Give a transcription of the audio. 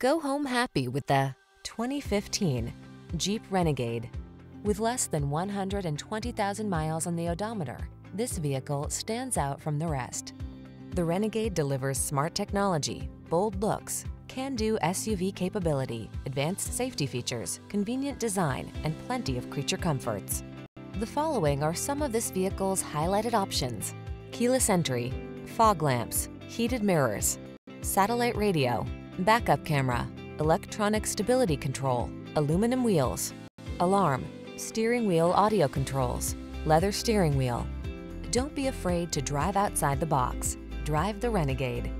Go home happy with the 2015 Jeep Renegade. With less than 120,000 miles on the odometer, this vehicle stands out from the rest. The Renegade delivers smart technology, bold looks, can-do SUV capability, advanced safety features, convenient design, and plenty of creature comforts. The following are some of this vehicle's highlighted options. Keyless entry, fog lamps, heated mirrors, satellite radio, backup camera, electronic stability control, aluminum wheels, alarm, steering wheel audio controls, leather steering wheel. Don't be afraid to drive outside the box. Drive the Renegade.